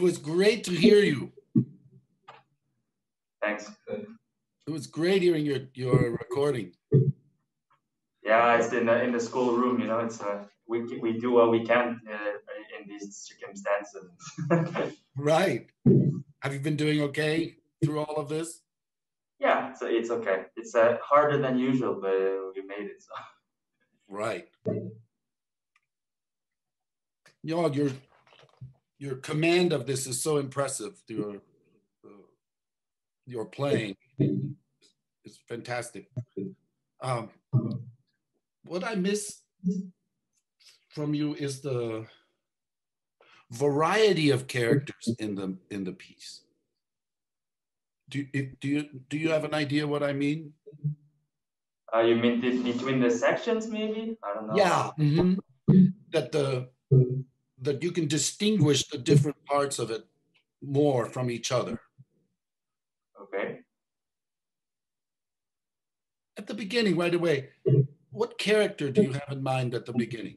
It was great to hear you. Thanks. It was great hearing your your recording. Yeah, it's in the in the school room. You know, it's uh, we we do what we can uh, in these circumstances. right. Have you been doing okay through all of this? Yeah, so it's okay. It's uh, harder than usual, but we made it. So. Right. Jorg, your your command of this is so impressive. Your uh, your playing is fantastic. Um, what I miss from you is the variety of characters in the in the piece. Do, do you do you have an idea what I mean? Uh, you mean the, between the sections, maybe? I don't know. Yeah, mm-hmm. that the that you can distinguish the different parts of it more from each other. Okay. At the beginning, right away, what character do you have in mind at the beginning?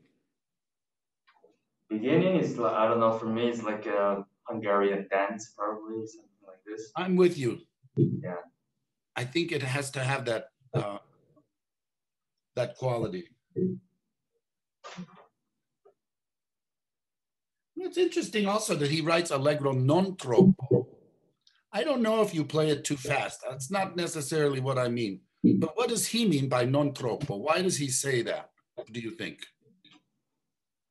Beginning is like, I don't know. For me, it's like a Hungarian dance, probably something like this. I'm with you. Yeah. I think it has to have that uh, that quality. It's interesting also that he writes allegro non troppo. I don't know if you play it too fast. That's not necessarily what I mean. But what does he mean by non troppo? Why does he say that? Do you think?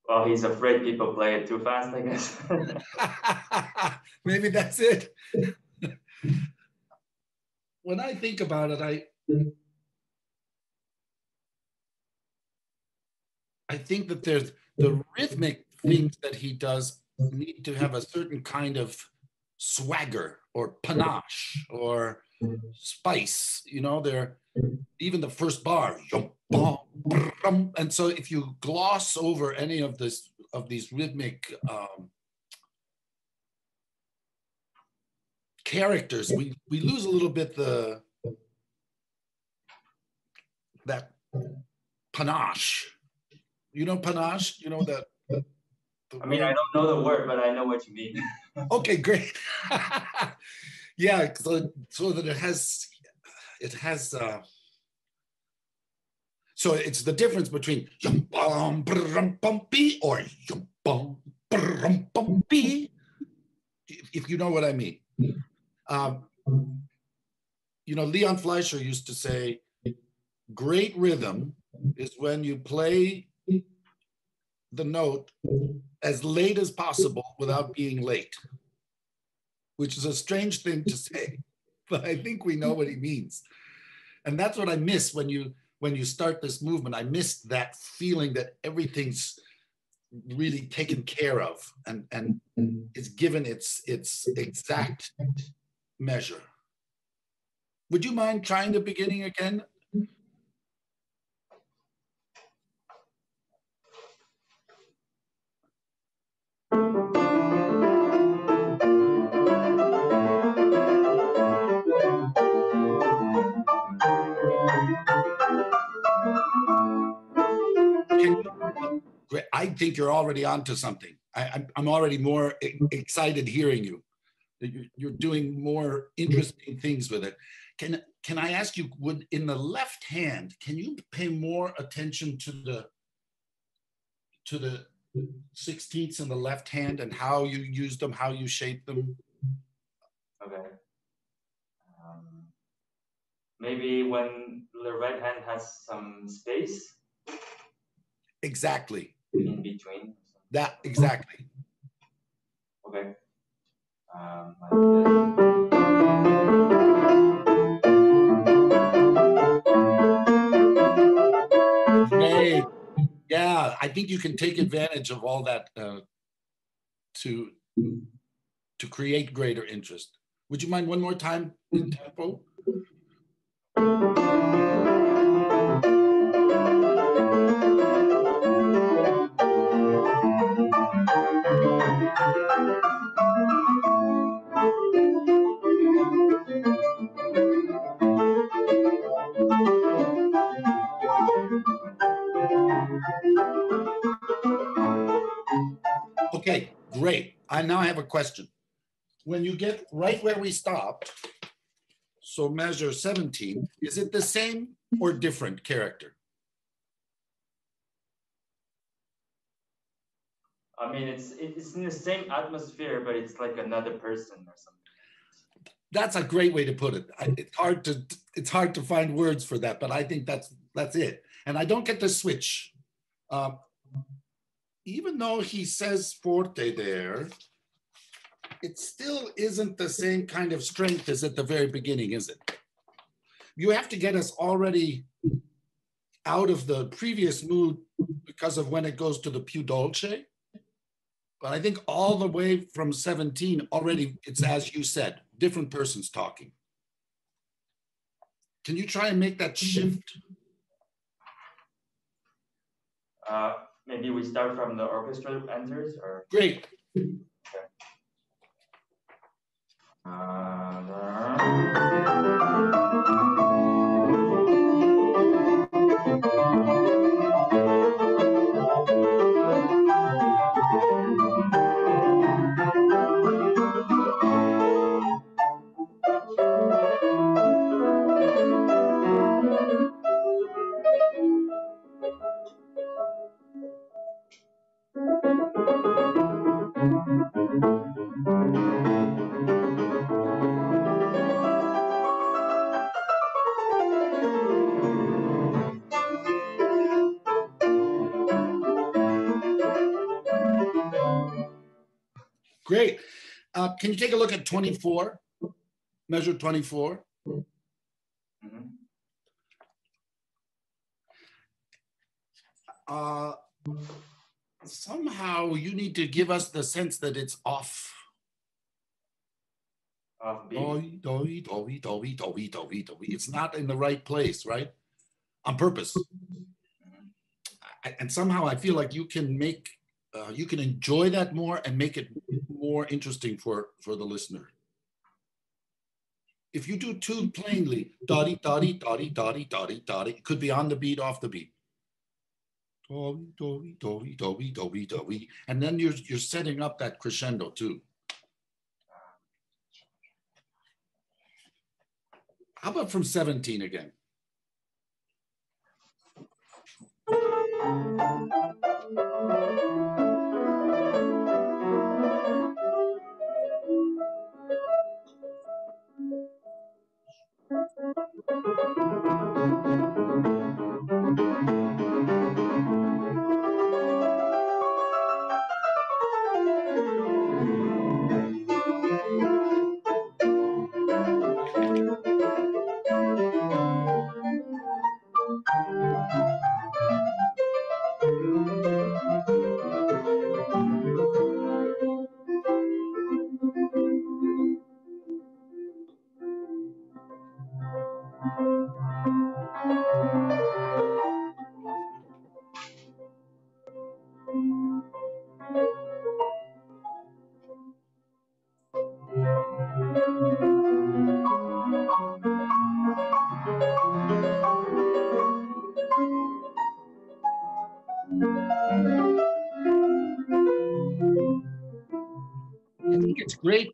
Well, he's afraid people play it too fast, I guess. Maybe that's it. when I think about it, I I think that there's the rhythmic things mm-hmm. that he does need to have a certain kind of swagger or panache or mm-hmm. spice. You know, they're mm-hmm. even the first bar, and so if you gloss over any of this of these rhythmic um, characters, we we lose a little bit the that panache. You know panache. You know that. I mean, I don't know the word, but I know what you mean. okay, great. yeah, so, so that it has, it has. Uh, so it's the difference between or if you know what I mean. Um, you know, Leon Fleisher used to say, great rhythm is when you play the note as late as possible without being late, which is a strange thing to say, but I think we know what he means. And that's what I miss when you when you start this movement. I miss that feeling that everything's really taken care of and and is given its its exact measure. Would you mind trying the beginning again? I think you're already onto something. I, am already more excited hearing you. You're doing more interesting things with it. Can can I ask you? Would in the left hand, can you pay more attention to the to the sixteenths in the left hand and how you use them, how you shape them? Okay. Um, maybe when the right hand has some space. Exactly. In between. That exactly. Okay. Um, Great. Yeah, I think you can take advantage of all that uh, to to create greater interest. Would you mind one more time in tempo? Great. I now have a question. when you get right where we stopped, so measure 17, is it the same or different character? I mean, it's it's in the same atmosphere, but it's like another person or something. That's a great way to put it. I, it's hard to it's hard to find words for that, but I think that's that's it. And I don't get the switch. Uh, even though he says forte there, it still isn't the same kind of strength as at the very beginning, is it? You have to get us already out of the previous mood because of when it goes to the più dolce. But I think all the way from 17 already, it's as you said, different persons talking. Can you try and make that shift? Uh, maybe we start from the orchestra enters or? Great. Great. Uh, can you take a look at 24? Measure 24. Mhm. Uh, somehow you need to give us the sense that it's off. Beat. It's not in the right place, right? On purpose. I- And somehow I feel like you can make, uh, you can enjoy that more and make it more interesting for, for the listener. If you do too plainly, dotty, dotty, dotty, dotty, dotty, dotty, it could be on the beat, off the beat. Doi, doi, doi, doi, doi, doi. And then you're, you're setting up that crescendo too. How about from 17 again? I Thank you.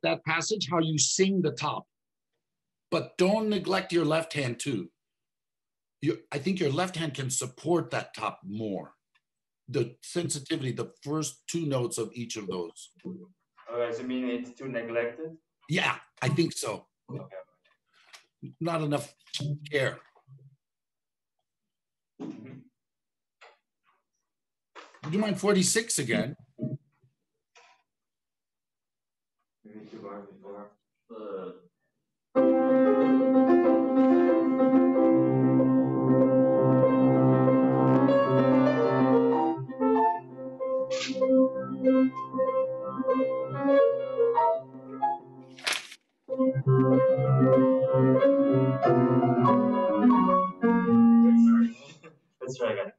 That passage how you sing the top, but don't neglect your left hand too. You, I think your left hand can support that top more. The sensitivity, the first two notes of each of those. Oh, so you mean it's too neglected? Yeah, I think so. Okay. Not enough care. Mhm. Would you mind 46 again? Two bars before. Let's try again. I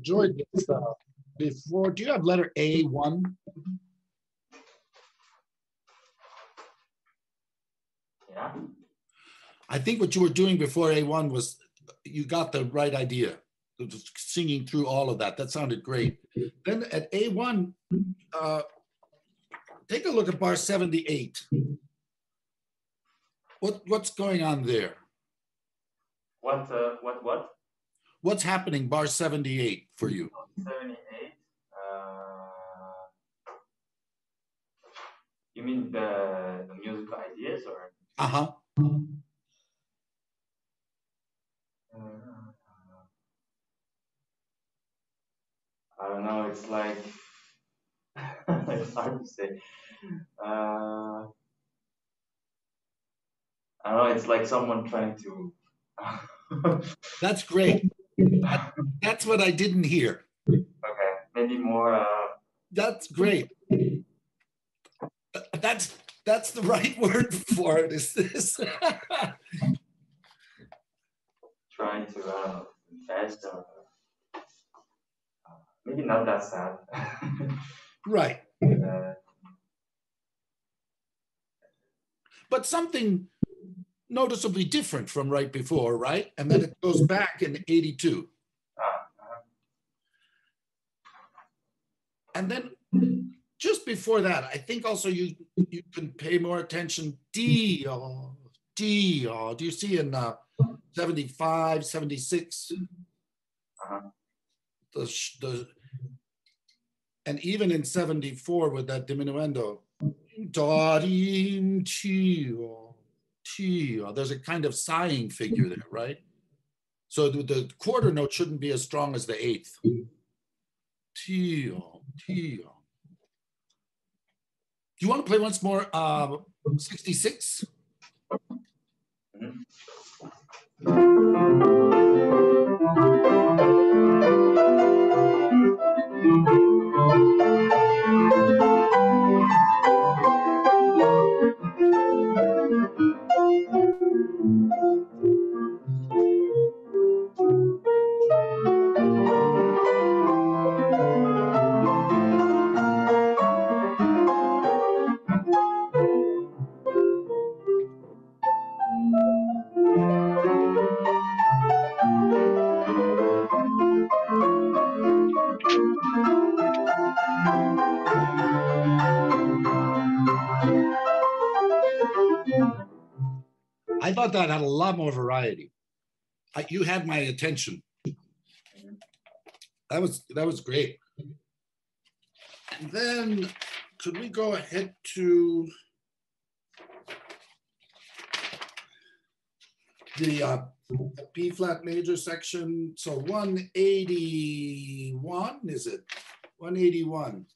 enjoyed this uh, before. Do you have letter A1? Yeah. I think what you were doing before A1 was you got the right idea. Singing through all of that. That sounded great. Then at A1, uh, take a look at bar 78. What, what's going on there? What, uh, what, what? What's happening bar 78 for you? 78. Uh, you mean the, the musical ideas or? Uh-huh. Uh, I don't know. It's like it's hard to say. Uh, I don't know. It's like someone trying to. That's great. That's what I didn't hear. okay, maybe more. Uh, That's great. That's that's the right word for it. Is this? trying to uh, invest uh, maybe not that sad. right. uh, But something noticeably different from right before, right? And then it goes back in 82. ah, uh, And then just before that, I think also you you can pay more attention. D, oh, D, oh, do you see in uh, 75, 76? uh-huh. The, the, and even in 74 with that diminuendo, da, dee, oh, oh, there's a kind of sighing figure there, right? So the, the quarter note shouldn't be as strong as the eighth. Ti. Do you want to play once more? Uh, 66? I thought that had a lot more variety. I, you had my attention. That was that was great. And then could we go ahead to the uh, B flat major section? So 181 is it? 181.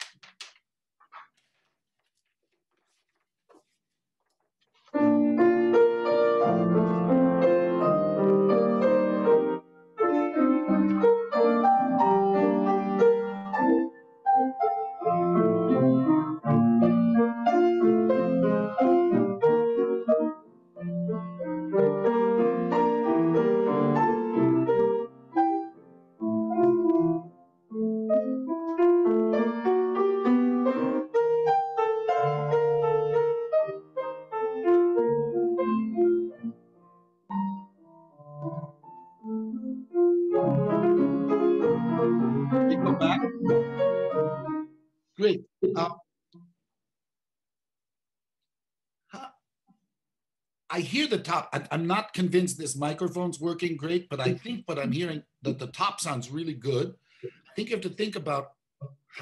The top. I, I'm not convinced this microphone's working great, but I think what I'm hearing that the top sounds really good. I think you have to think about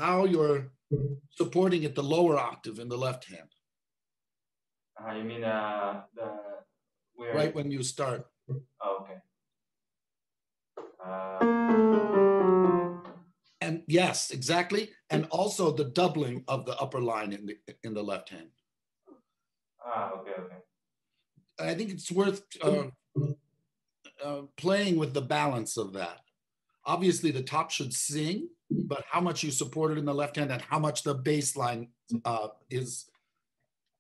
how you're supporting at the lower octave in the left hand, Uh, you mean uh, the where? right when you start. Oh, okay. Uh, And yes, exactly. And also the doubling of the upper line in the in the left hand. ah, okay, okay. I think it's worth uh, uh, playing with the balance of that. Obviously, the top should sing, but how much you support it in the left hand and how much the bass line uh, is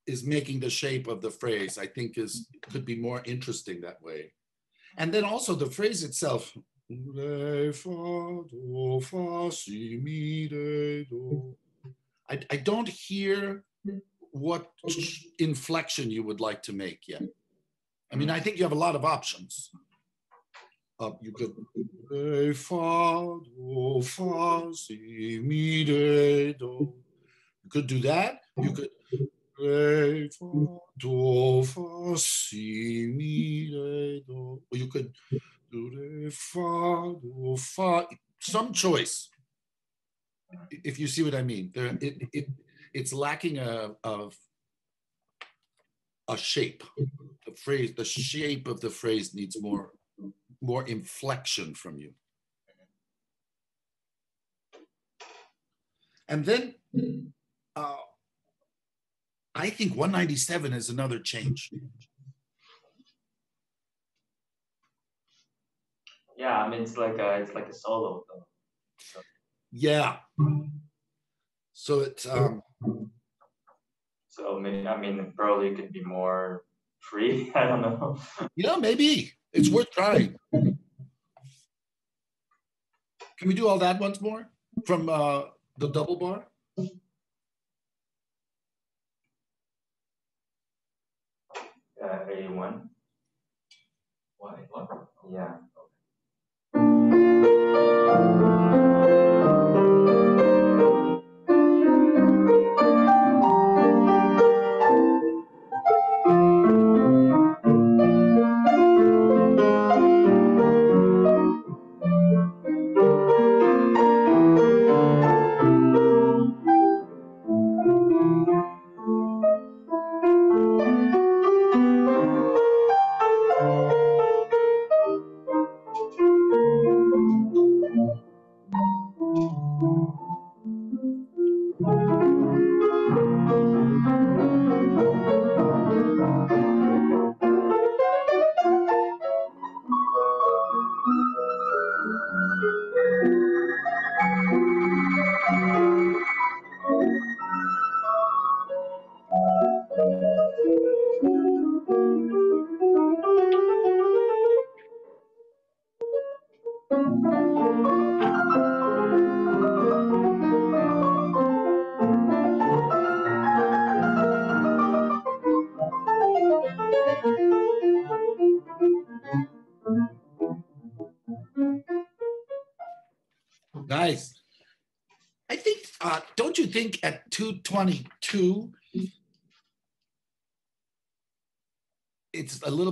is making the shape of the phrase, I think is could be more interesting that way. And then also the phrase itself. I, I don't hear what inflection you would like to make yet. I mean, I think you have a lot of options. Uh, you could re, fa, do. You could do that. You could re, fa, do. Or you could do fa. Some choice. If you see what I mean, there, it, it, it's lacking a, of a shape. The phrase, the shape of the phrase needs more, more inflection from you. And then uh, I think 197 is another change. Yeah, I mean it's like a it's like a solo though. Yeah. So it's um So maybe I mean probably it could be more free. I don't know. yeah, maybe. It's worth trying. Can we do all that once more from uh the double bar? Uh, 81. What? What? Yeah. Nice.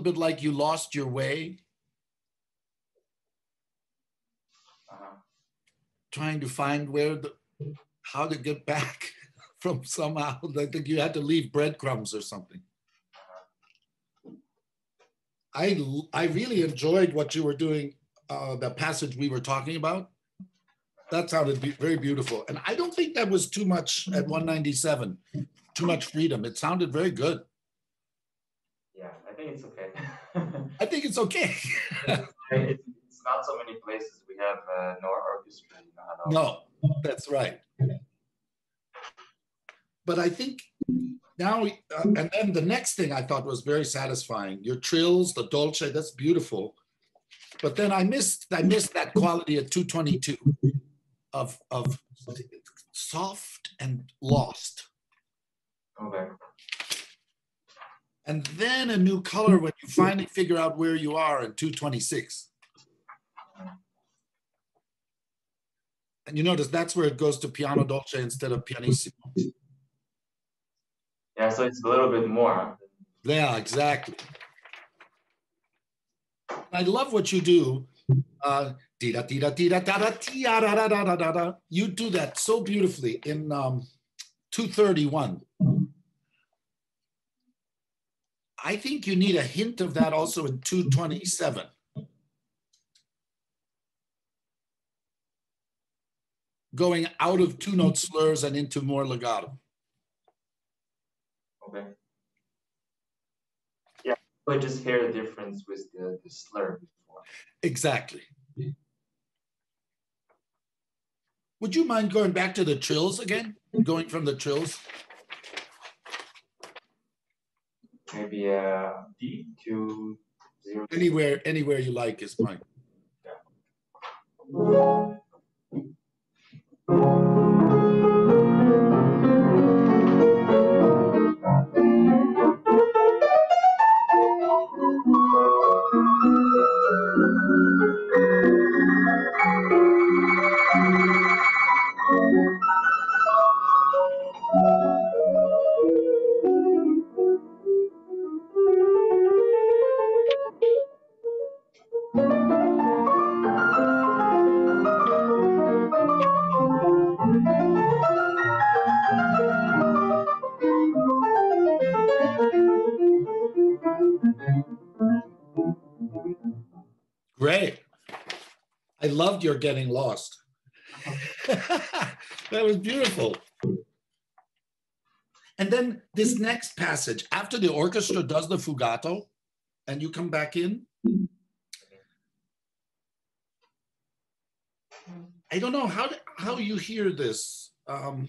Little bit like you lost your way Uh-huh. trying to find where the, how to get back from somehow. I think you had to leave breadcrumbs or something. I, I really enjoyed what you were doing, uh, the passage we were talking about. That sounded be- very beautiful. And I don't think that was too much at 197, too much freedom. It sounded very good. Think it's okay. I think it's okay. it's, it's not so many places we have uh, nor orchestra. You know. No, that's right. But I think now, we- uh, and then the next thing I thought was very satisfying. Your trills, the dolce, that's beautiful. But then I missed, I missed that quality at 222 of of soft and lost, Okay. And then a new color when you finally figure out where you are in 226. And you notice that's where it goes to piano dolce instead of pianissimo. Yeah, so it's a little bit more. Yeah, exactly. I love what you do. Uh. You do that so beautifully in um, 231. I think you need a hint of that also in 227. Going out of two note slurs and into more legato. Okay. Yeah, I just hear the difference with the, the slur before. Exactly. Would you mind going back to the trills again? Going from the trills? Maybe uh, D to zero. Anywhere, anywhere you like is fine. Great. Loved your getting lost. that was beautiful. And then this next passage, after the orchestra does the fugato and you come back in, I don't know how how you hear this. Um,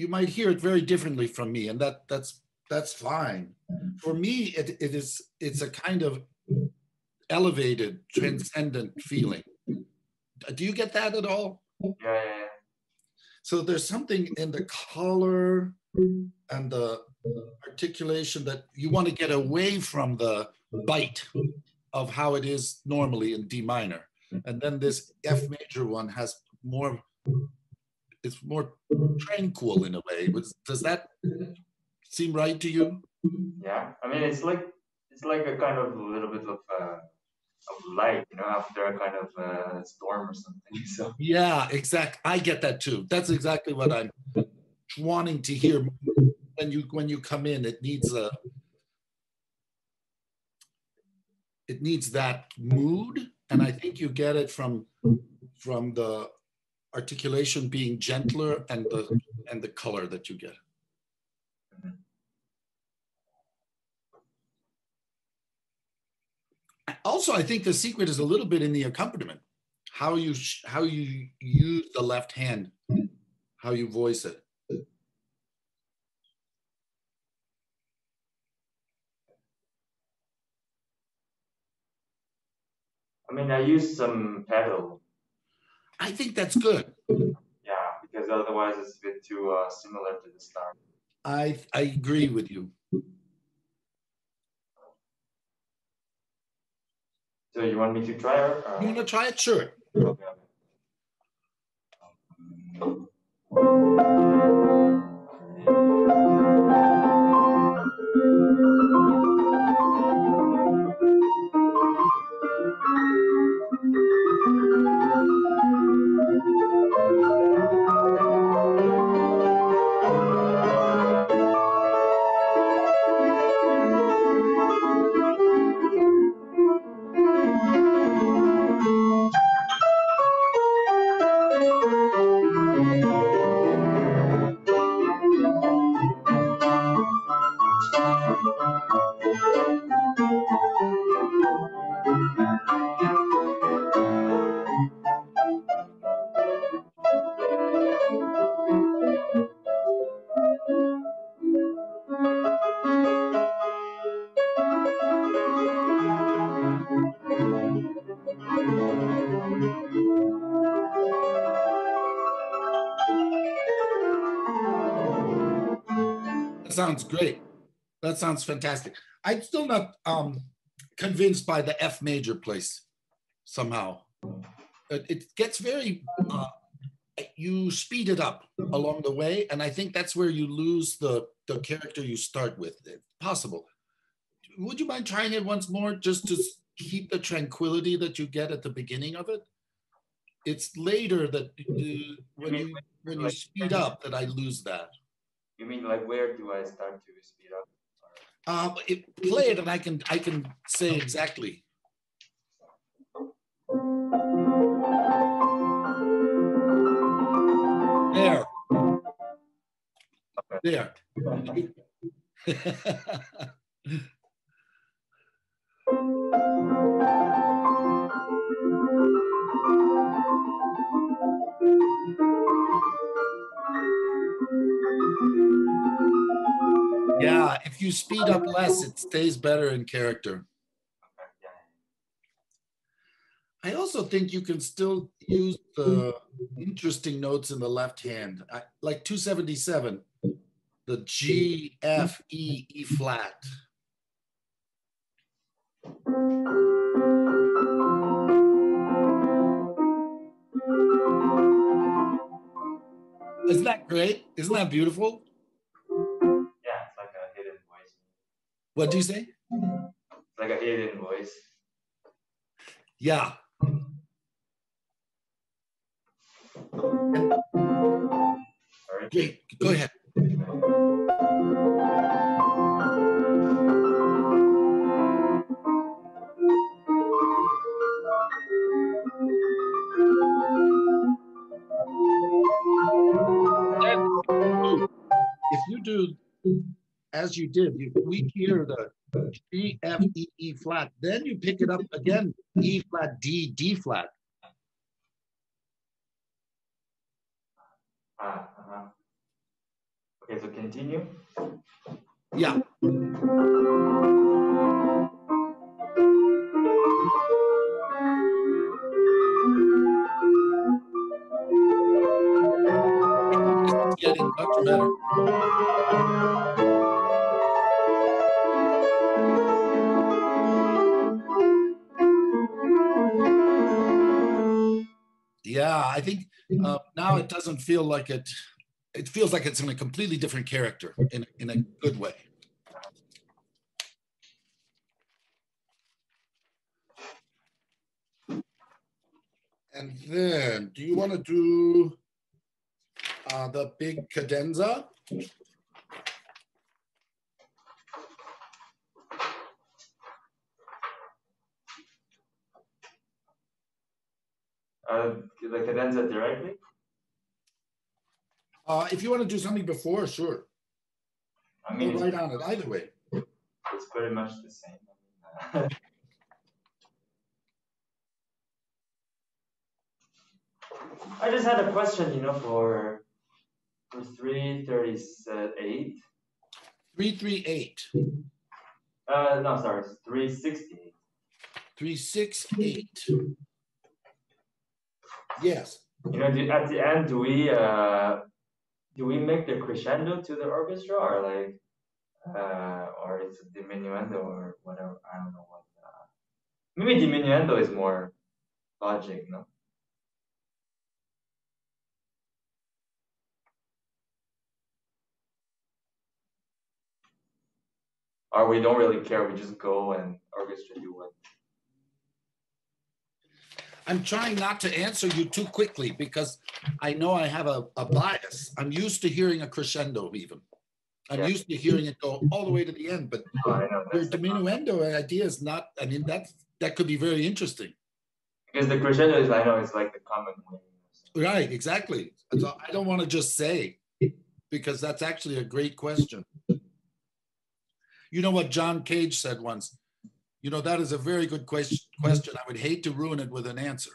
you might hear it very differently from me, and that that's that's fine. For me, it, it is it's a kind of elevated, transcendent feeling. Do you get that at all? Yeah, yeah, yeah. So there's something in the color and the articulation that you want to get away from the bite of how it is normally in D minor. And then this F major one has more, it's more tranquil in a way. Does that seem right to you? Yeah, I mean, it's like it's like a kind of a little bit of uh, of light, you know, after a kind of uh, storm or something. So yeah, exact. I get that too. That's exactly what I'm wanting to hear when you when you come in. It needs a it needs that mood, and I think you get it from from the articulation being gentler and the and the color that you get. Also i think the secret is a little bit in the accompaniment how you how you use the left hand how you voice it I mean, I use some pedal. I think that's good. Yeah, because otherwise it's a bit too uh, similar to the start. I I agree with you. So you want me to try it? You want to try it? Sure. Okay. Sounds great. That sounds fantastic. I'm still not um, convinced by the F major place somehow. It, it gets very, uh, you speed it up along the way. And I think that's where you lose the, the character you start with, if possible. Would you mind trying it once more just to keep the tranquility that you get at the beginning of it? It's later that uh, when you when you speed up that I lose that. You mean like where do I start to speed up? Uh, it, play it, and I can I can say exactly. There. There. Yeah, if you speed up less, it stays better in character. I also think you can still use the interesting notes in the left hand, I, like 277, the G, F, E, E flat. Isn't that great? Isn't that beautiful? What do you say? Like a hidden voice. Yeah. Sorry. Great. Go ahead. If you do as you did, you, we hear the G, F, E, E flat, then you pick it up again, E flat, D, D flat. Ah, uh-huh. Okay, so continue. Yeah. It's getting much better. Yeah, I think uh, now it doesn't feel like it. It feels like it's in a completely different character in in a good way. And then, do you want to do uh, the big cadenza? Uh, the cadenza directly. Uh, if you want to do something before, sure. I mean, right on it. Either way. it's pretty much the same. I uh, just had a question, you know, for for three thirty eight. Three three eight. Uh, no, sorry, three sixty. Three six eight. Yes. You know, do, at the end, do we uh, do we make the crescendo to the orchestra, or like, uh, or it's a diminuendo, or whatever? I don't know what. Uh, maybe diminuendo is more logic, no? Or we don't really care. We just go and orchestra do what. I'm trying not to answer you too quickly because I know I have a, a bias. I'm used to hearing a crescendo even. I'm Yeah. used to hearing it go all the way to the end, but know your diminuendo idea is not, I mean, that's, that could be very interesting. because the crescendo is I know it's like the common way. Right, exactly. So I don't want to just say, because that's actually a great question. You know what John Cage said once? You know, that is a very good question. Question. I would hate to ruin it with an answer.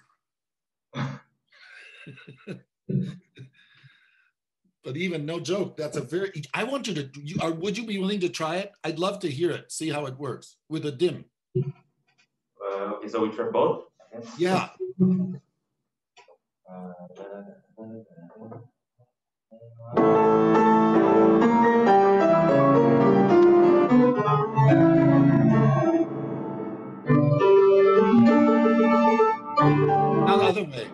but even no joke, that's a very. I want you to. You, are, would you be willing to try it? I'd love to hear it. See how it works with a dim. Uh, okay, so we try both. Yeah. Uh, other way.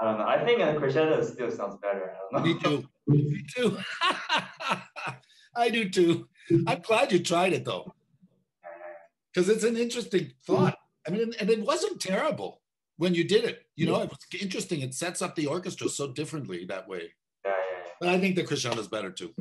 I don't know. I think a crescendo still sounds better. I don't know. Me too. Me too. I do too. I'm glad you tried it though, because it's an interesting thought. I mean, and it wasn't terrible when you did it. You know, it was interesting. It sets up the orchestra so differently that way. Yeah, yeah, yeah. But I think the crescendo is better too.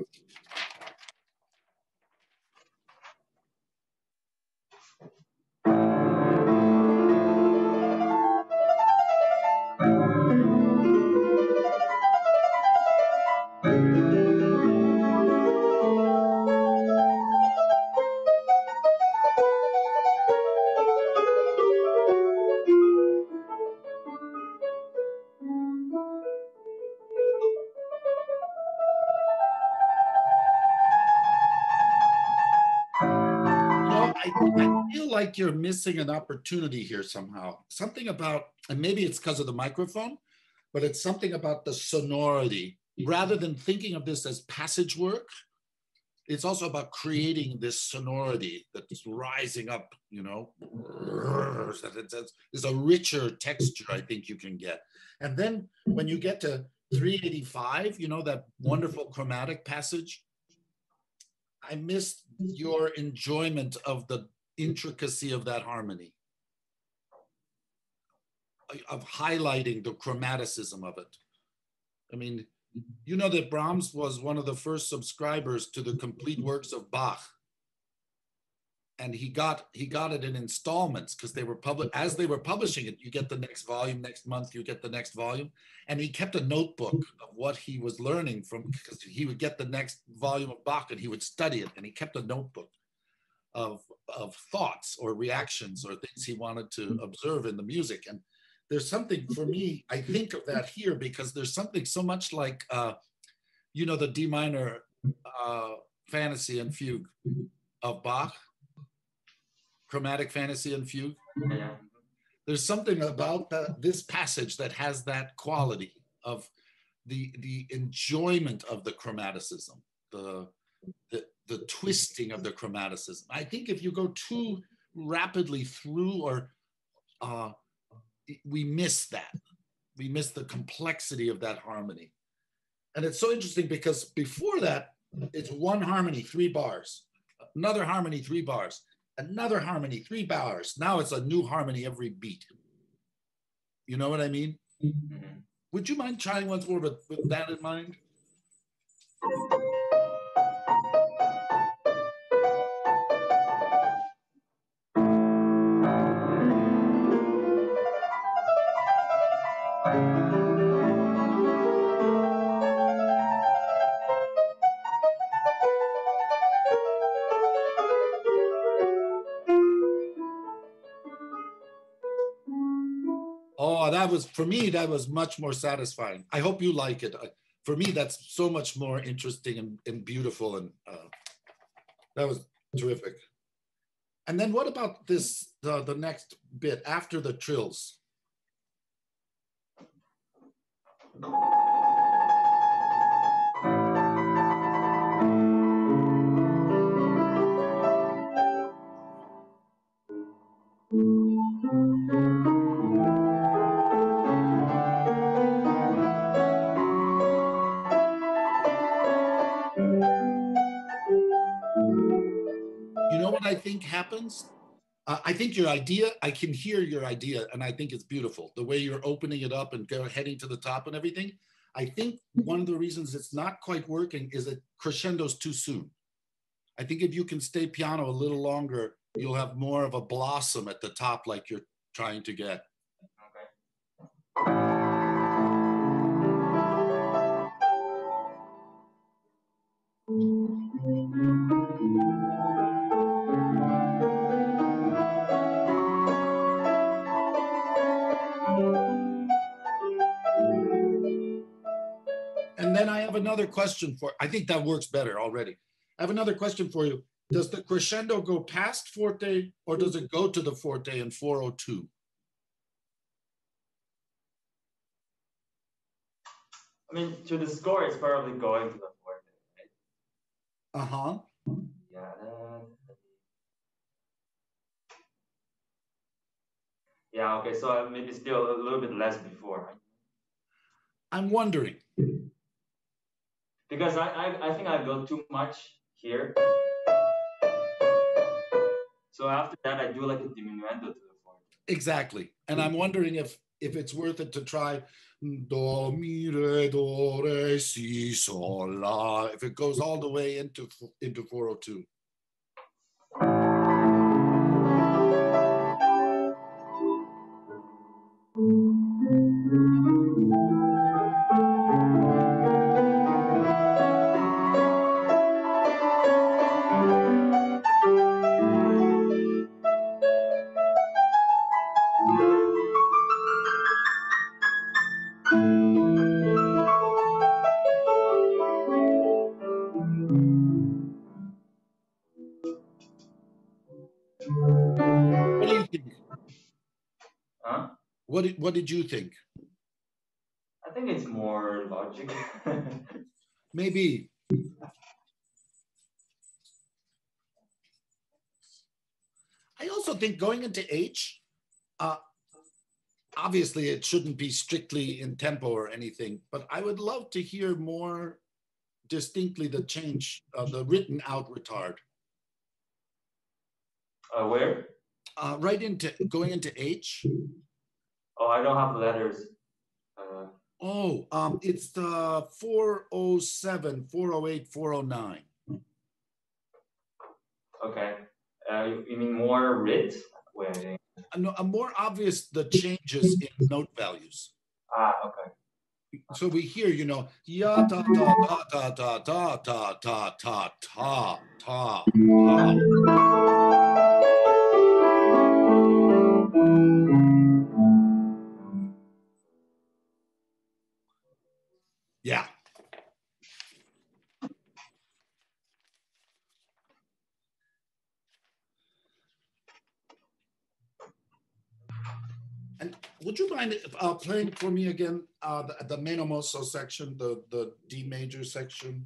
Like you're missing an opportunity here somehow. Something about, and maybe it's because of the microphone, but it's something about the sonority. Rather than thinking of this as passage work, it's also about creating this sonority that's rising up, you know. There's a richer texture I think you can get. And then when you get to 385, you know, that wonderful chromatic passage, I missed your enjoyment of the intricacy of that harmony, of highlighting the chromaticism of it. I mean, you know that Brahms was one of the first subscribers to the complete works of Bach. And he got he got it in installments because they were public as they were publishing it. You get the next volume next month. You get the next volume, and he kept a notebook of what he was learning from because he would get the next volume of Bach and he would study it, and he kept a notebook of of thoughts or reactions or things he wanted to observe in the music. And there's something for me, I think of that here because there's something so much like, uh, you know, the D minor uh, fantasy and fugue of Bach, chromatic fantasy and fugue. Yeah. There's something about the, this passage that has that quality of the the enjoyment of the chromaticism, the the, the twisting of the chromaticism. I think if you go too rapidly through or uh, we miss that. We miss the complexity of that harmony. And it's so interesting because before that, it's one harmony, three bars, another harmony, three bars, another harmony, three bars. Now it's a new harmony every beat. You know what I mean? Mhm. Would you mind trying once more with, with that in mind? That was for me. That was much more satisfying. I hope you like it. For me, that's so much more interesting and, and beautiful, and uh, that was terrific. And then, what about this? The the next bit after the trills. Think happens? Uh, I think your idea, I can hear your idea, and I think it's beautiful. The way you're opening it up and go, heading to the top and everything. I think one of the reasons it's not quite working is that crescendo's too soon. I think if you can stay piano a little longer, you'll have more of a blossom at the top, like you're trying to get. Another question for, I think that works better already. I have another question for you. Does the crescendo go past forte or does it go to the forte in 402? I mean, to the score, it's probably going to the forte. Right? Uh huh. Yeah. Yeah. Okay. So uh, maybe still a little bit less before, right? I'm wondering. Because I, I, I think I go too much here. So after that, I do like a diminuendo to the forte. Exactly. And I'm wondering if if it's worth it to try do mi re do re si sol la if it goes all the way into into 402. What did, what did you think? I think it's more logic. Maybe. I also think going into H, uh, obviously it shouldn't be strictly in tempo or anything, but I would love to hear more distinctly the change, uh, the written out retard. uh, where? Uh, right into going into H. Oh, I don't have letters. Uh, Oh, um, it's the 407, 408, 409. okay. Uh, you, mean more writ? Wait. I think- A, no- a more obvious the changes in note values. Ah, okay. So we hear, you know, ya ta ta ta ta ta ta ta ta ta ta ta. Yeah. Would you mind uh, playing for me again uh, the, the Meno Mosso section, the, the D major section?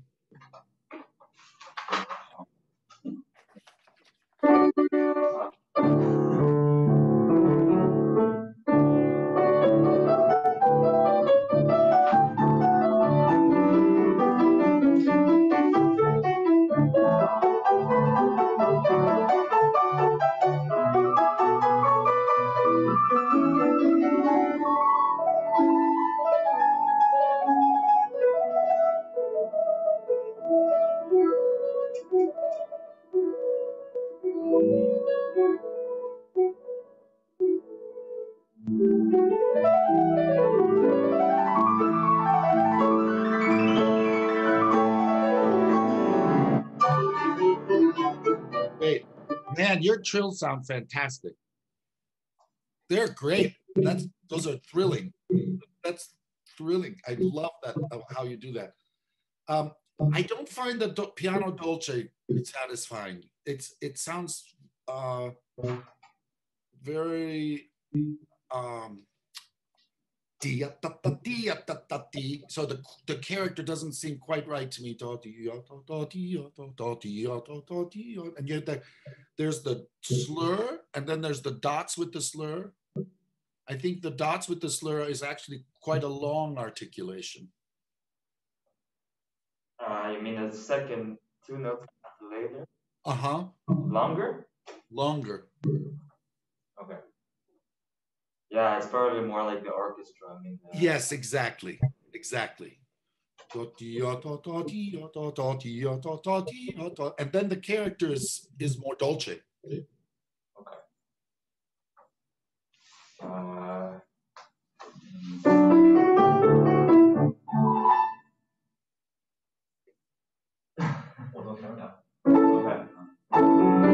Trills sound fantastic. They're great. That's those are thrilling. That's thrilling. I love that how you do that. Um, I don't find the do- piano dolce satisfying. It's it sounds uh, very um, dia, da, da, dia, da, da, di. So the the character doesn't seem quite right to me. And yet the, there's the slur, and then there's the dots with the slur. I think the dots with the slur is actually quite a long articulation. Uh, you mean the second two notes later? Uh huh. Longer? Longer. Okay. Yeah, it's probably more like the orchestra. I mean, uh, Yes, exactly. Exactly. And then the character is, is more dolce. Uh, okay.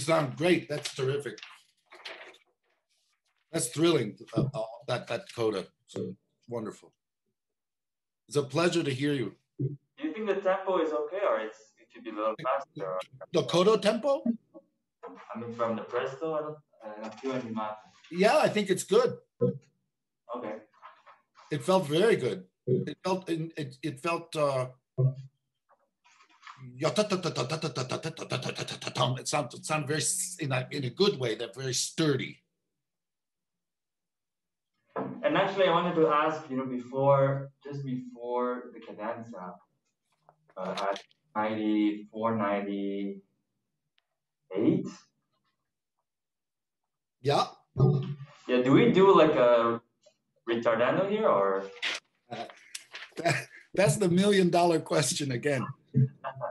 You sound great. That's terrific. That's thrilling. Uh, uh, that that coda. So wonderful. It's a pleasure to hear you. Do you think the tempo is okay, or it's it should be a little faster? The coda tempo? I mean, from the presto, I don't, I don't any matter. Yeah, I think it's good. Okay. It felt very good. It felt it it, it felt uh it sounds it very in a in a good way, they're very sturdy. And actually, I wanted to ask, you know, before, just before the cadenza, uh, at 94, 98, Yeah. yeah, do we do like a retardando here, or That- That's the million dollar question again.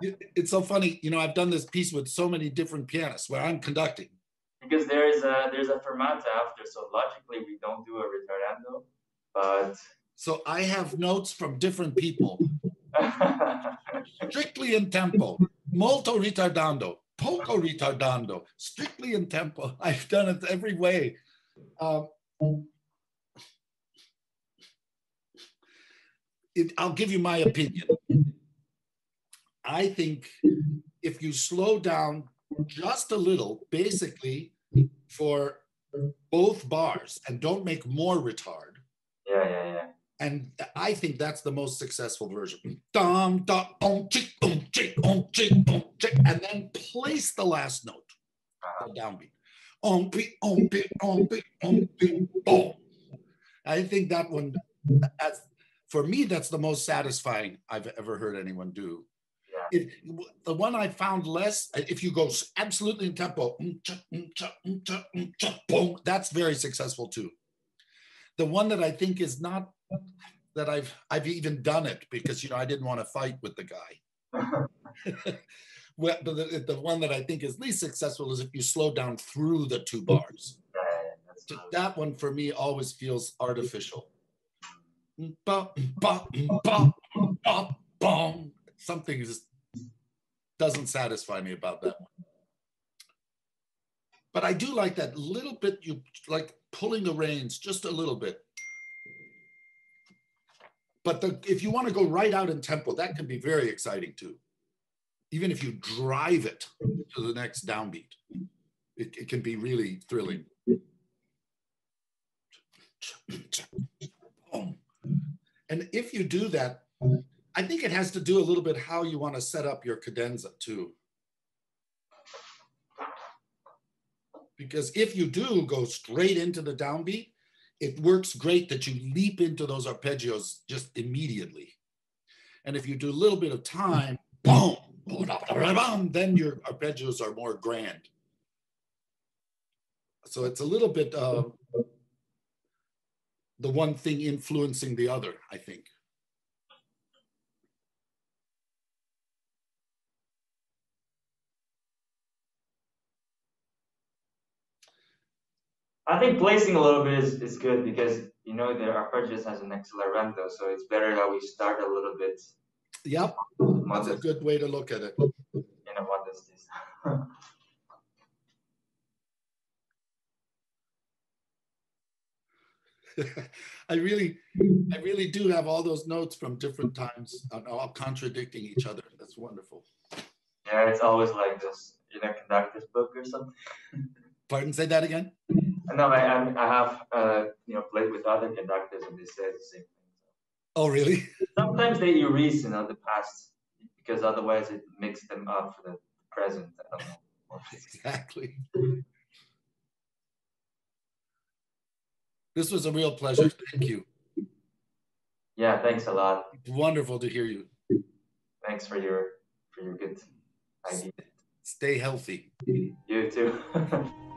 It- It's so funny, you know, I've done this piece with so many different pianists where I'm conducting. because there's a there's a fermata after, so logically we don't do a ritardando, but So I have notes from different people, strictly in tempo, molto ritardando, poco ritardando, strictly in tempo. I've done it every way. Um, it, I'll give you my opinion. I think if you slow down just a little, basically for both bars and don't make more retard, yeah, yeah, yeah. and I think that's the most successful version. Dum, dum, um, chick, um, chick, um, chick, um, chick, and then place the last note, the downbeat. Um, beat, um, beat, um, beat, um, beat, boom. I think that one, that's, for me, that's the most satisfying I've ever heard anyone do. It, the one I found less, if you go absolutely in tempo, cha, um, cha, boom, that's very successful too. The one that I think is not that I've I've even done it because you know I didn't want to fight with the guy. well, but the, the one that I think is least successful is if you slow down through the two bars. So that one for me always feels artificial. Mm, mm, mm, something just doesn't satisfy me about that one. But I do like that little bit you like pulling the reins just a little bit. But the, if you want to go right out in tempo, that can be very exciting too. Even if you drive it to the next downbeat, it, it can be really thrilling. And if you do that, I think it has to do a little bit how you want to set up your cadenza too. Because if you do go straight into the downbeat, it works great that you leap into those arpeggios just immediately. And if you do a little bit of time, boom, then your arpeggios are more grand. So it's a little bit uh, the one thing influencing the other, I think. I think placing a little bit is, is good because you know the arpeggios has an accelerando, so it's better that we start a little bit. Yep, that's a good way to look at it. You know what is this? is. I really, I really do have all those notes from different times, uh, all contradicting each other. That's wonderful. yeah, it's always like this in a conductor's book or something. Pardon, say that again. No, I I have uh, you know played with other conductors and they say the same thing. Oh, really? Sometimes they erase you know the past because otherwise it makes them up for the present. I don't know. Exactly. This was a real pleasure. Thank you. Yeah, thanks a lot. Wonderful to hear you. Thanks for your for your good idea. Stay healthy. You too.